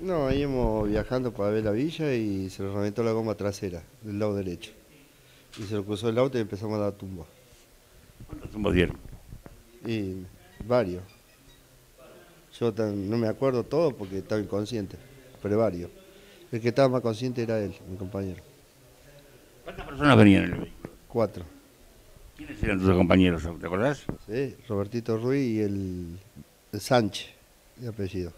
No, íbamos viajando para ver la villa y se le reventó la goma trasera del lado derecho. Y se lo cruzó el auto y empezamos a dar tumba. ¿Cuántos tumbos dieron? Y varios. Yo tan- no me acuerdo todo porque estaba inconsciente, pero varios. El que estaba más consciente era él, mi compañero. ¿Cuántas personas venían en el vehículo? Cuatro. ¿Quiénes eran tus compañeros? ¿Te acordás? ¿sí? Robertito Ruiz y el, el Sánchez, de apellido.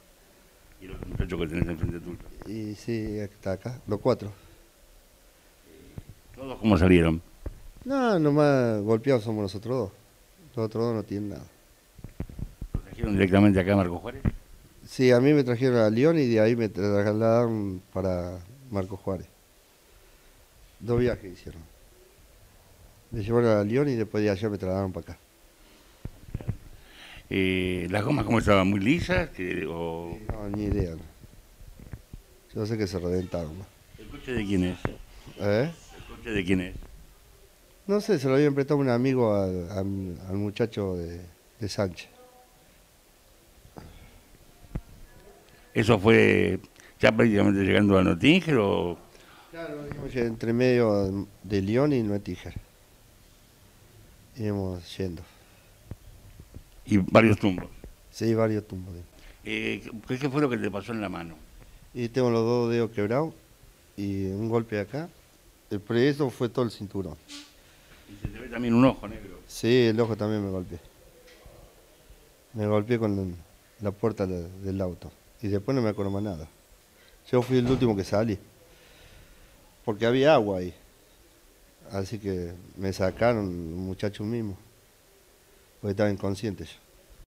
Y los muchachos que tenés enfrente tuyo. Y sí, está acá, los cuatro. ¿Todos cómo salieron? No, nomás golpeados somos nosotros dos. Los otros dos no tienen nada. ¿Los trajeron directamente acá a Marco Juárez? Sí, a mí me trajeron a León y de ahí me trasladaron para Marco Juárez. Dos viajes hicieron. Me llevaron a León y después de allá me trasladaron para acá. Eh, ¿Las gomas cómo estaban? ¿Muy lisas? O... No, ni idea. no. Yo sé que se reventaron. ¿El coche de quién es? ¿Eh? ¿El coche de quién es? No sé, se lo habían prestado un amigo al, al- al muchacho de, de Sánchez. ¿Eso fue ya prácticamente llegando a Notínger o Claro, entre medio de León y Nuetíger. Íbamos yendo. Y varios tumbos? Sí, varios tumbos. Eh, ¿qué, qué fue lo que te pasó en la mano? Y tengo los dos dedos quebrados y un golpe acá. El eso fue todo el cinturón. Y se te ve también un ojo negro. Sí, el ojo también me golpeé. Me golpeé con la puerta de- del auto. Y después no me acuerdo más nada. Yo fui el último que salí. Porque había agua ahí. Así que me sacaron los muchachos mismos. Porque estaba inconsciente yo.